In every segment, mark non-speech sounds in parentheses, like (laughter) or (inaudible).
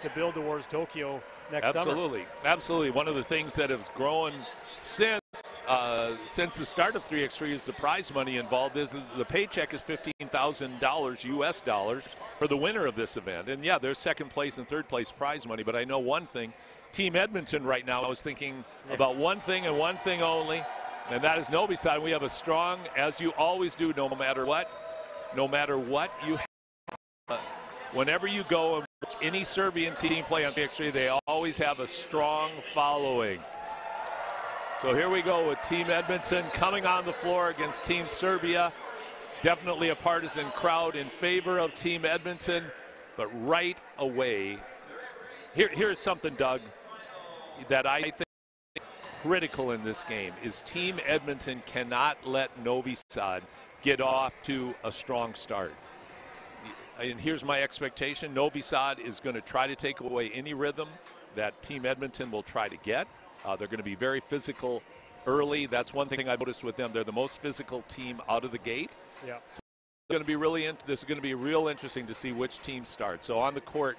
to build towards Tokyo next absolutely. summer. Absolutely. absolutely. One of the things that has grown since uh, since the start of 3x3 is the prize money involved is the paycheck is $15,000 US dollars for the winner of this event. And yeah, there's second place and third place prize money, but I know one thing. Team Edmonton right now, I was thinking yeah. about one thing and one thing only, and that is Novi Sad. We have a strong, as you always do, no matter what, no matter what you have, whenever you go and watch any Serbian team play on 3x3, they always have a strong following. So here we go with Team Edmonton coming on the floor against Team Serbia. Definitely a partisan crowd in favor of Team Edmonton, but right away, here, here's something, Doug, that I think is critical in this game is Team Edmonton cannot let Novi Sad get off to a strong start. And here's my expectation: Novi Sad is going to try to take away any rhythm that Team Edmonton will try to get. Uh, they're going to be very physical early. That's one thing I noticed with them. They're the most physical team out of the gate. Yeah. So it's going to be really in- this is going to be real interesting to see which team starts. So on the court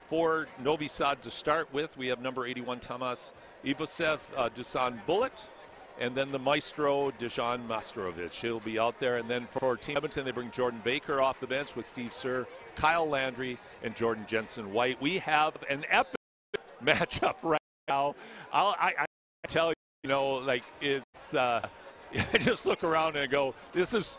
for Novi Sad to start with, we have number 81 Tomas Ivosev, uh, Dusan Bulut, and then the maestro Dejan Majstorovic. He'll be out there. And then for Team Edmonton, they bring Jordan Baker off the bench with Steve Sir, Kyle Landry, and Jordan Jensen White. We have an epic (laughs) matchup right now. I'll, I, I tell you, you know, like it's. Uh, (laughs) I just look around and go, this is.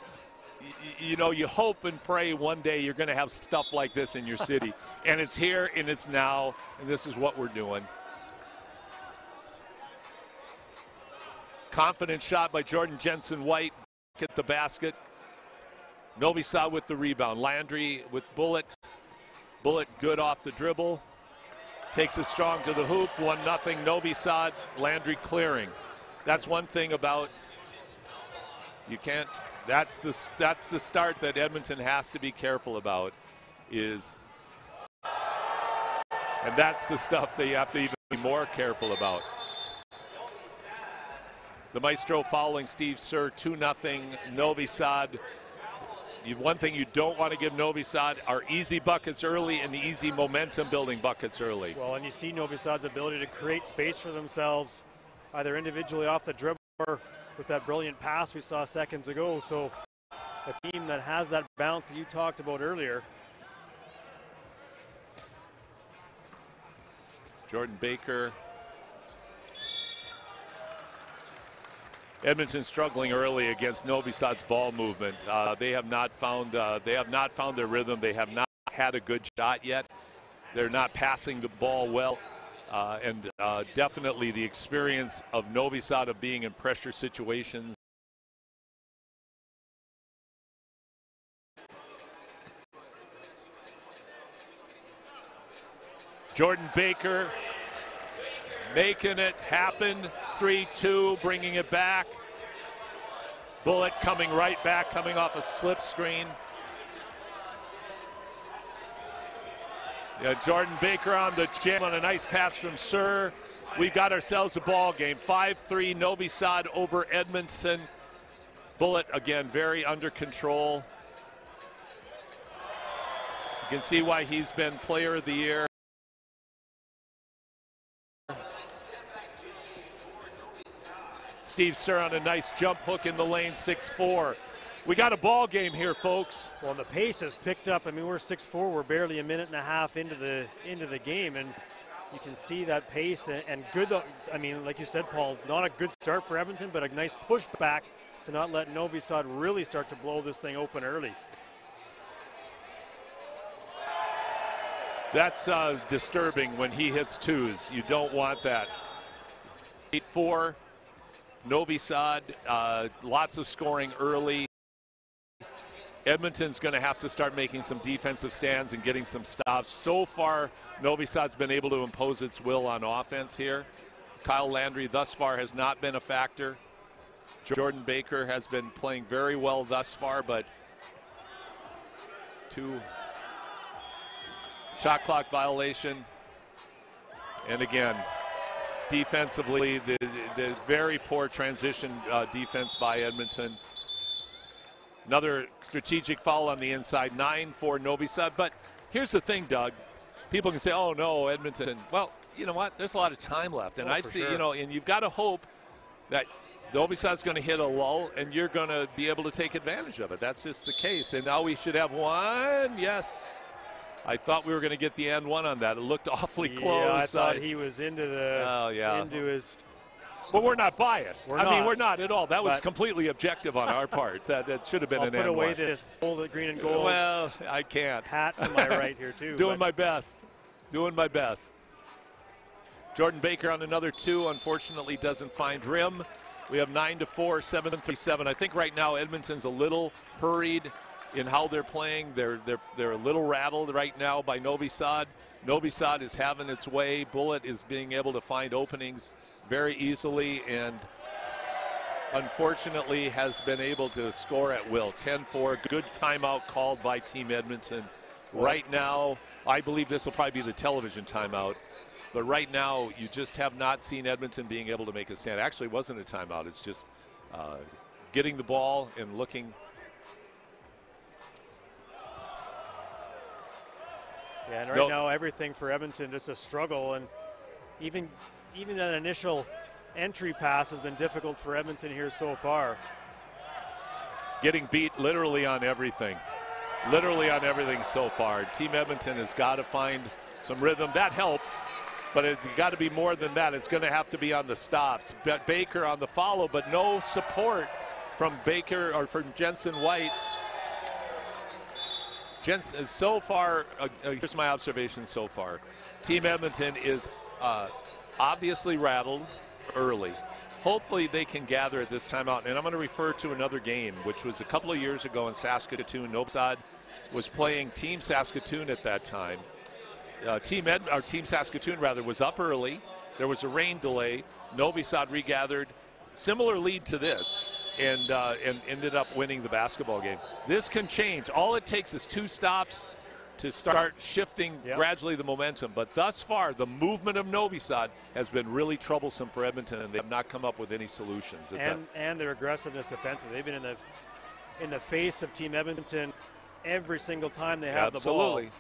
You know, you hope and pray one day you're going to have stuff like this in your city. (laughs) and it's here and it's now, and this is what we're doing. Confident shot by Jordan Jensen White at the basket. Novi Sad with the rebound. Landry with Bulut. Bulut good off the dribble. Takes it strong to the hoop. 1 nothing. Novi Sad. Landry clearing. That's one thing about you can't that's the that's the start that Edmonton has to be careful about is and that's the stuff that you have to even be more careful about. The Maestro following Steve Sir 2 0 Novi Sad. One thing you don't want to give Novi Sad are easy buckets early and the easy momentum building buckets early. Well, and you see Novi Sad's ability to create space for themselves, either individually off the dribble or with that brilliant pass we saw seconds ago. So, a team that has that bounce that you talked about earlier. Jordan Baker Edmonton struggling early against Novi Sad's ball movement. Uh, they have not found uh, they have not found their rhythm. They have not had a good shot yet. They're not passing the ball well, uh, and uh, definitely the experience of Novi Sad of being in pressure situations. Jordan Baker making it happen. 3 2, bringing it back. Bulut coming right back, coming off a slip screen. Yeah, Jordan Baker on the on a nice pass from Sir. We've got ourselves a ball game. 5-3 Novi Sad over Edmonton. Bulut again very under control. You can see why he's been player of the year. Steve Sir on a nice jump hook in the lane, 6-4. We got a ball game here, folks. Well, the pace has picked up. I mean, we're 6-4. We're barely a minute and a half into the into the game, and you can see that pace and, and good. I mean, like you said, Paul, not a good start for Edmonton, but a nice push back to not let Novi Sad really start to blow this thing open early. That's uh, disturbing when he hits twos. You don't want that. 8 4. Novi Sad, uh, lots of scoring early. Edmonton's going to have to start making some defensive stands and getting some stops. So far, Novi Sad's been able to impose its will on offense here. Kyle Landry thus far has not been a factor. Jordan Baker has been playing very well thus far, but two shot clock violation. And again, defensively, the, the very poor transition uh, defense by Edmonton. Another strategic foul on the inside, nine for Novi Sad. But here's the thing, Doug. people can say, "Oh no, Edmonton." Well, you know what? There's a lot of time left, and Oh, I see, sure. you know, and you've got to hope that Novi Sad's going to hit a lull, and you're going to be able to take advantage of it. That's just the case. And now we should have one. Yes. I thought we were going to get the end one on that. It looked awfully close. Yeah, I thought Uh, he was into the Oh, yeah. into his. but we're not biased. We're I mean, we're not at all. That was But- completely objective on our part. That, that should have been I'll an put end away one. this gold, green and gold Well, I can't. hat to my right here too. (laughs) Doing but my best. Doing my best. Jordan Baker on another two, unfortunately doesn't find rim. We have nine to four, seven three seven. I think right now Edmonton's a little hurried in how they're playing. They're they're they're a little rattled right now by Novi Sad. Novi Sad is having its way. Bulut is being able to find openings very easily and unfortunately has been able to score at will. 10-4. Good timeout called by Team Edmonton. Right now, I believe this will probably be the television timeout. But right now, you just have not seen Edmonton being able to make a stand. Actually, it wasn't a timeout. It's just uh, getting the ball and looking. Yeah, and right No. now everything for Edmonton just a struggle, and even even that initial entry pass has been difficult for Edmonton here so far. getting beat literally on everything. Literally on everything so far. Team Edmonton has got to find some rhythm. That helps, but it's got to be more than that. It's going to have to be on the stops. Baker on the follow, but no support from Baker or from Jensen White. Jensen, so far, uh, uh, here's my observation so far. Team Edmonton is uh, obviously rattled early. Hopefully they can gather at this timeout. And I'm going to refer to another game, which was a couple of years ago in Saskatoon. Novi Sad was playing Team Saskatoon at that time. Uh, team Ed, or Team Saskatoon rather was up early. There was a rain delay. Novi Sad regathered, similar lead to this, and uh, and ended up winning the basketball game. This can change. All it takes is two stops to start shifting Yep. gradually the momentum. But thus far, the movement of Novi Sad has been really troublesome for Edmonton, and they have not come up with any solutions. that- and and their aggressiveness defensively. They've been in the in the face of Team Edmonton every single time they have Absolutely. the ball.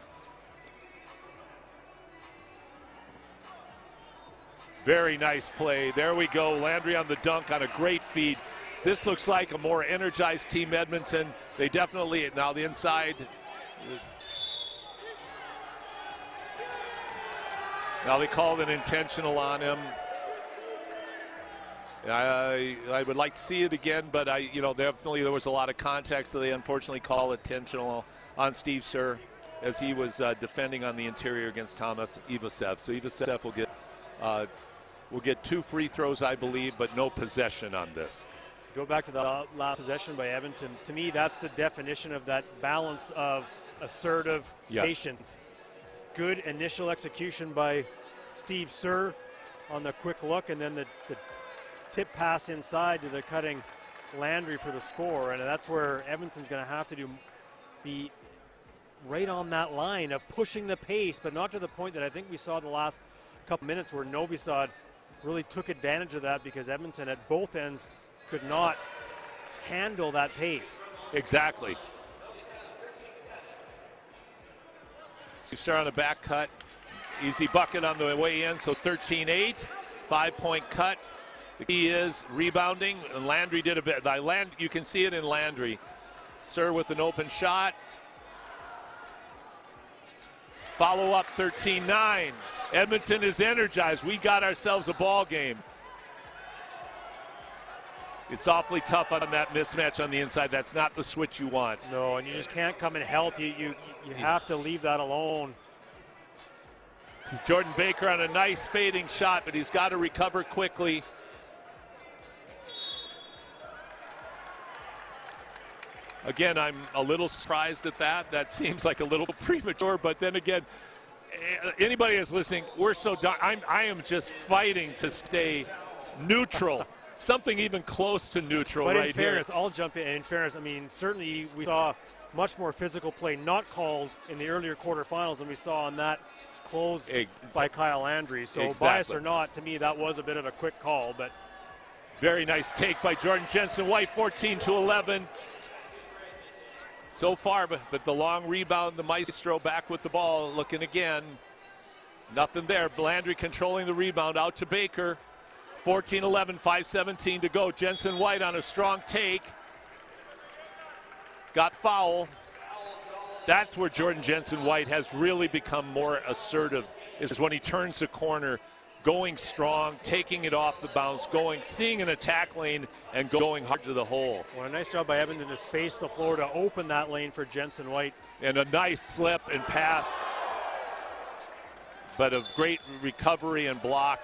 Very nice play. There we go. Landry on the dunk on a great feed. This looks like a more energized team Edmonton. They definitely now the inside. Now they called an intentional on him. I, I would like to see it again, but I, you know, definitely there was a lot of context. So they unfortunately call intentional on Steve Sir as he was uh, defending on the interior against Thomas Ivasev. So Ivasev will get uh, will get two free throws, I believe, but no possession on this. Go back to the last possession by Edmonton. To me, that's the definition of that balance of assertive Yes. patience. Good initial execution by Steve Sir on the quick look, and then the, the tip pass inside to the cutting Landry for the score. And that's where Edmonton's going to have to do be right on that line of pushing the pace, but not to the point that I think we saw the last couple minutes where Novi Sad really took advantage of that because Edmonton at both ends could not handle that pace. Exactly. Steve Sir on the back cut. Easy bucket on the way in, so 13-8. Five-point cut. Key is rebounding. And Landry did a bit. I Land, you can see it in Landry. Sir with an open shot. Follow up 13-9. Edmonton is energized. We got ourselves a ball game. It's awfully tough on that mismatch on the inside. That's not the switch you want. No, and you just can't come and help. You you you have to leave that alone. Jordan Baker on a nice fading shot, but he's got to recover quickly. Again, I'm a little surprised at that. That seems like a little (laughs) premature, but then again, eh, anybody that's listening, we're so done. I'm, I am just fighting to stay neutral, something even close to neutral But right in fairness, here. I'll jump in. In fairness, I mean certainly we saw much more physical play not called in the earlier quarterfinals than we saw on that close Ex- by Kyle Landry. So bias or not, to me that was a bit of a quick call. But Very nice take by Jordan Jensen White, 14 to 11. So far, but, but the long rebound, the maestro back with the ball, looking again. Nothing there. Landry controlling the rebound out to Baker. 14 11, 5-17 to go. Jensen White on a strong take. Got foul. That's where Jordan Jensen White has really become more assertive, is when he turns the corner, going strong, taking it off the bounce, going, seeing an attack lane, and going hard to the hole. Well, a nice job by Edmonton to space the floor to open that lane for Jensen White. And a nice slip and pass, but a great recovery and block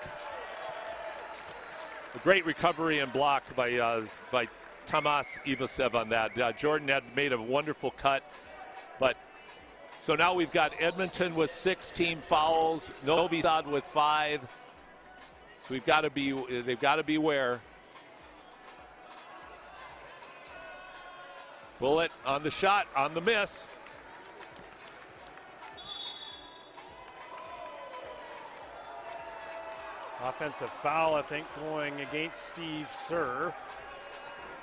a great recovery and block by uh, by Tomas Ivasev on that. Uh, Jordan had made a wonderful cut, but so now we've got Edmonton with six team fouls, Novi Sad with five. So we've got to be they've got to beware. Bulut on the shot, on the miss. Offensive foul, I think, going against Steve Sir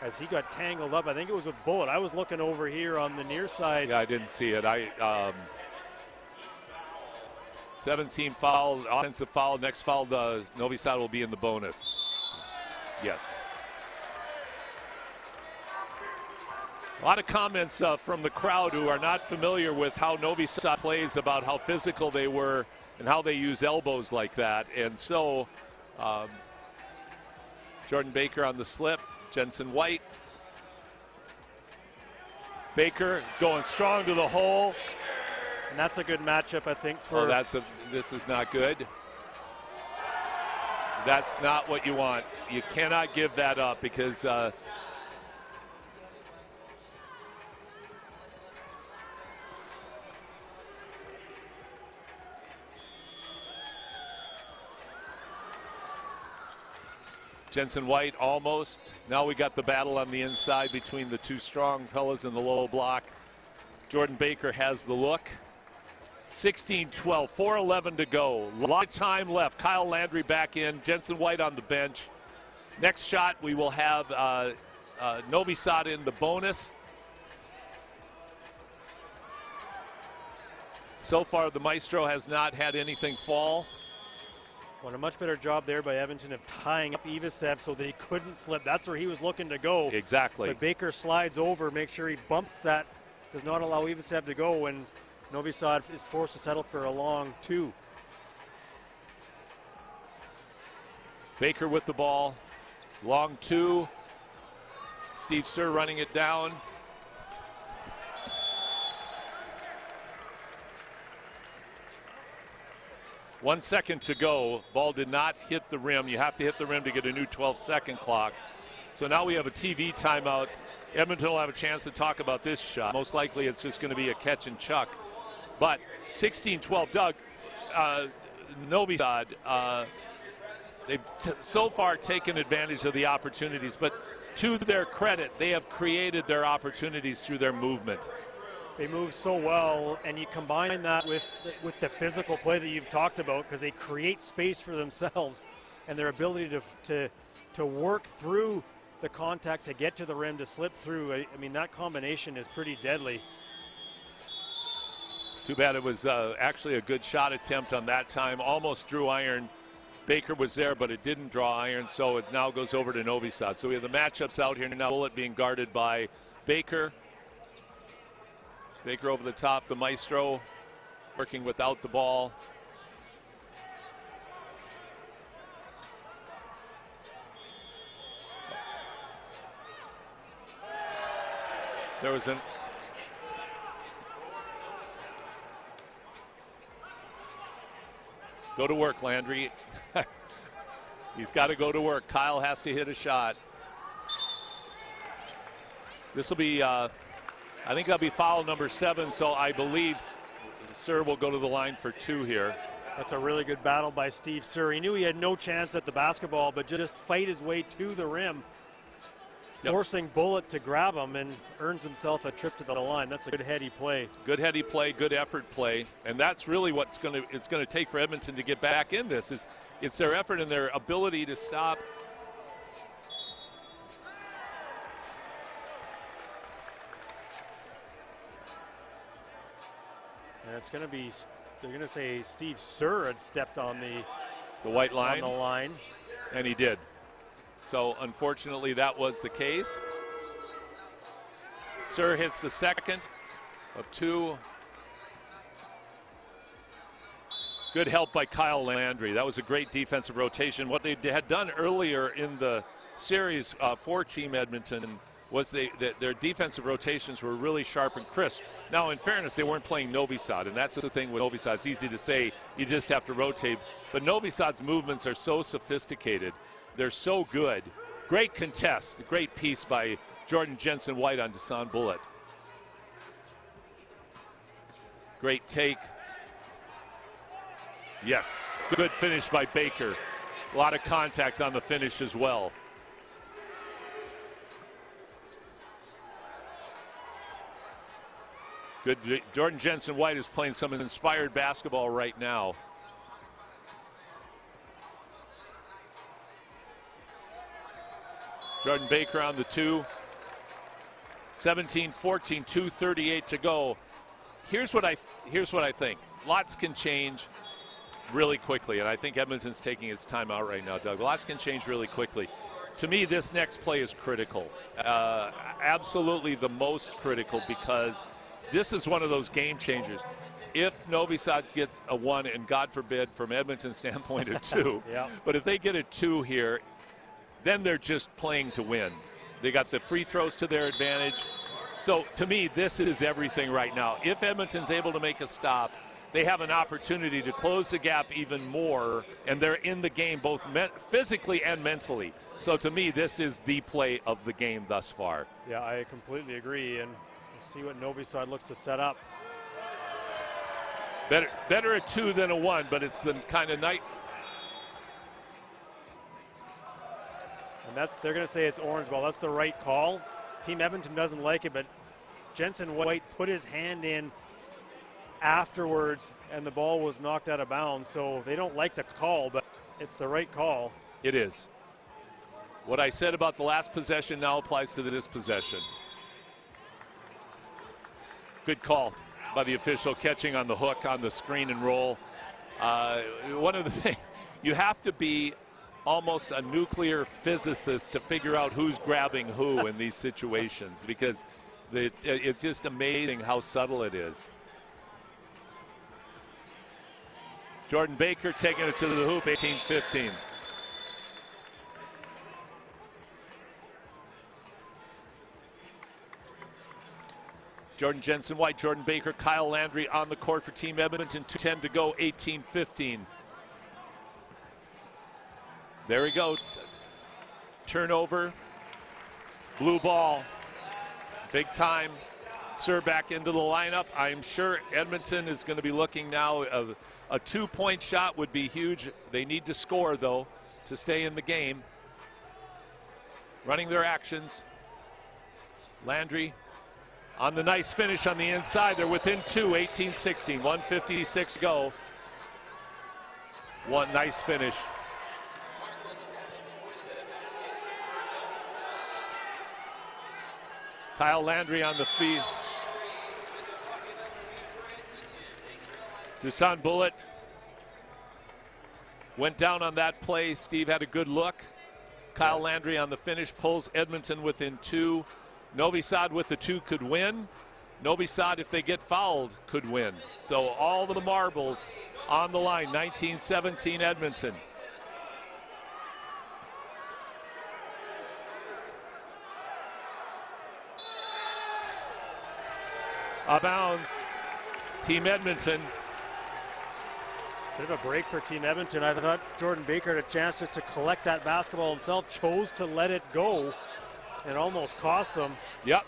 as he got tangled up. I think it was with Bulut. I was looking over here on the near side. Yeah, I didn't see it. I um, 17 foul, offensive foul. Next foul, Novi Sad will be in the bonus. Yes. A lot of comments uh, from the crowd who are not familiar with how Novi Sad plays about how physical they were and how they use elbows like that. And so um, Jordan Baker on the slip, Jensen White. Baker going strong to the hole. And that's a good matchup, I think, for. Oh, that's a. This is not good. That's not what you want. You cannot give that up because uh, Jensen White almost. Now we got the battle on the inside between the two strong fellas in the low block. Jordan Baker has the look. 16 12, 4 11 to go. A lot of time left. Kyle Landry back in, Jensen White on the bench. Next shot, we will have uh, uh, Novi Sad in the bonus. So far, the Maestro has not had anything fall. Well, a much better job there by Edmonton of tying up Ivasev so that he couldn't slip. That's where he was looking to go. Exactly. But Baker slides over, make sure he bumps that, does not allow Ivasev to go, and Novi Sad is forced to settle for a long two. Baker with the ball. Long two. Steve Sir running it down. One second to go. Ball did not hit the rim. You have to hit the rim to get a new 12 second clock. So now we have a TV timeout. Edmonton will have a chance to talk about this shot. Most likely it's just going to be a catch and chuck. But 16 12, Doug, uh, Novi Sad, uh, they've so far taken advantage of the opportunities, but to their credit, they have created their opportunities through their movement. They move so well, and you combine that with with the physical play that you've talked about, because they create space for themselves, (laughs) and their ability to to to work through the contact to get to the rim to slip through. I, I mean, that combination is pretty deadly. Too bad it was uh, actually a good shot attempt on that time. Almost drew iron. Baker was there, but it didn't draw iron, so it now goes over to Novi Sad. So we have the matchups out here now. Bulut being guarded by Baker. Baker over the top, the maestro working without the ball. There was an Go to work, Landry. (laughs) He's got to go to work. Kyle has to hit a shot. This will be uh, I think that'll be foul number seven, so I believe Sir will go to the line for two here. That's a really good battle by Steve Sir. He knew he had no chance at the basketball, but just fight his way to the rim, yep. forcing Bulut to grab him and earns himself a trip to the line. That's a good heady play. Good heady play, good effort play, and that's really what's going to it's going to take for Edmonton to get back in this. Is it's their effort and their ability to stop it's going to be they're going to say Steve Sir had stepped on the the white line. On the line. And he did. So unfortunately, that was the case. Sir hits the second of two. Good help by Kyle Landry. That was a great defensive rotation. What they had done earlier in the series uh, for Team Edmonton was they, their defensive rotations were really sharp and crisp. Now, in fairness, they weren't playing Novi Sad, and that's the thing with Novi Sad. It's easy to say you just have to rotate, but Novi Sad's movements are so sophisticated. They're so good. Great contest, great piece by Jordan Jensen White on Dusan Bulut. Great take. Yes, good finish by Baker. A lot of contact on the finish as well. Good. Jordan Jensen White is playing some inspired basketball right now. Jordan Baker on the two. 17 14, 238 to go. Here's what I here's what I think. Lots can change really quickly, and I think Edmonton's taking its time out right now, Doug. Lots can change really quickly. To me, this next play is critical. Uh, absolutely the most critical because this is one of those game changers. If Novi Sad gets a one, and God forbid, from Edmonton's (laughs) standpoint, a two, (laughs) yeah. but if they get a two here, then they're just playing to win. They got the free throws to their advantage. So to me, this is everything right now. If Edmonton's able to make a stop, they have an opportunity to close the gap even more, and they're in the game both physically and mentally. So to me, this is the play of the game thus far. Yeah, I completely agree. And see what Novi Sad looks to set up. Better, better a two than a one, but it's the kind of night. And that's they're going to say it's orange ball. That's the right call. Team Edmonton doesn't like it, but Jensen White put his hand in afterwards, and the ball was knocked out of bounds. So they don't like the call, but it's the right call. It is. What I said about the last possession now applies to this possession. Good call by the official, catching on the hook on the screen and roll. Uh, one of the (laughs) things, you have to be almost a nuclear physicist to figure out who's grabbing who in these situations because it, it's just amazing how subtle it is. Jordan Baker taking it to the hoop, 18 Jordan Jensen White, Jordan Baker, Kyle Landry on the court for Team Edmonton. 2.10 to go, 18 15. There we go. Turnover. Blue ball. Big time. Sir back into the lineup. I'm sure Edmonton is going to be looking now. A, a two point shot would be huge. They need to score, though, to stay in the game. Running their actions. Landry on the nice finish on the inside. They're within two, 18 16, 156 go. One nice finish. Kyle Landry on the feed. Dusan Bulut went down on that play. Steve had a good look. Kyle Landry on the finish pulls Edmonton within two. Novi Sad with the two could win. Novi Sad, if they get fouled, could win. So all of the marbles on the line. 1917 Edmonton. Up bounds. Team Edmonton. Bit of a break for Team Edmonton. I thought Jordan Baker had a chance just to collect that basketball himself, chose to let it go. It almost cost them. Yep.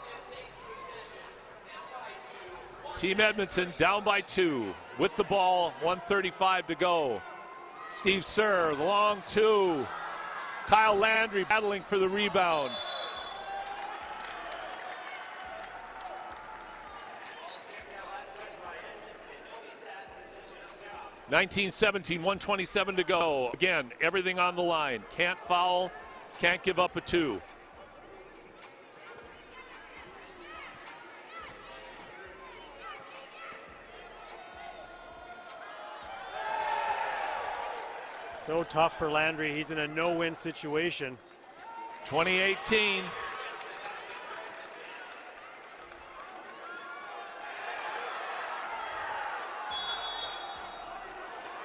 Team Edmonton down by two with the ball, 135 to go. Steve Sir, the long two. Kyle Landry battling for the rebound. Nineteen seventeen, 127 to go. Again, everything on the line. Can't foul, can't give up a two. So tough for Landry. He's in a no-win situation. 2018.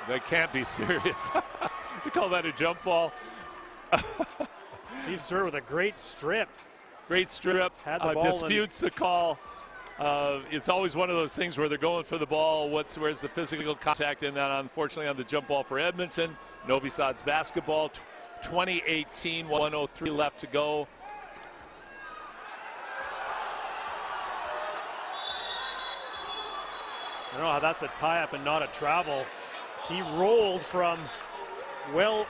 That can't be (laughs) serious. (laughs) you call that a jump ball? Steve Sir with a great strip. Great strip. Had the uh, disputes the call. Uh, it's always one of those things where they're going for the ball. What's where's the physical contact? And then unfortunately on the jump ball for Edmonton, Novi Sad's basketball. 2018, 103 left to go. I don't know how that's a tie-up and not a travel. He rolled from well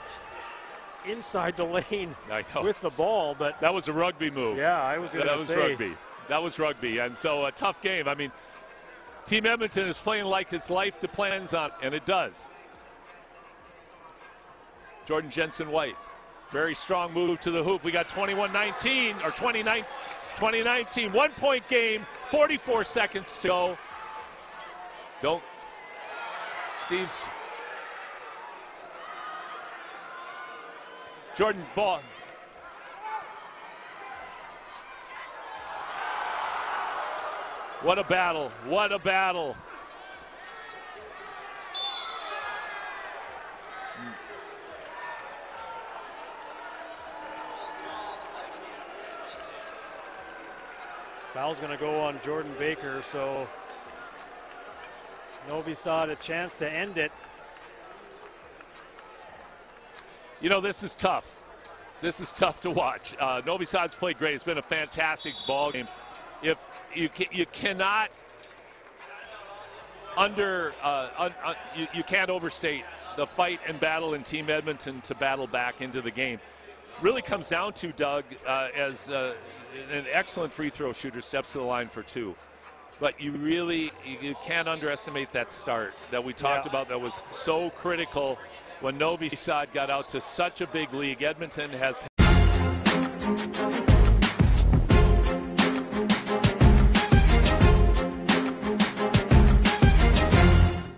inside the lane with the ball, but that was a rugby move. Yeah, I was going to say. That was rugby. That was rugby, and so a tough game. I mean, Team Edmonton is playing like its life depends on, and it does. Jordan Jensen White, very strong move to the hoop. We got 21-19 or 29, 2019, one point game, 44 seconds to go. Don't. Steve's. Jordan ball. What a battle. What a battle. Foul's going to go on Jordan Baker, so Novi Sad a chance to end it. You know, this is tough. This is tough to watch. Uh, Novi Sad's played great. It's been a fantastic ball game. You can, you cannot under uh, un, un, you, you can't overstate the fight and battle in Team Edmonton to battle back into the game. Really comes down to Doug uh, as uh, an excellent free throw shooter steps to the line for two but you really you can't underestimate that start that we talked yeah. about that was so critical when Novi Sad got out to such a big league. Edmonton has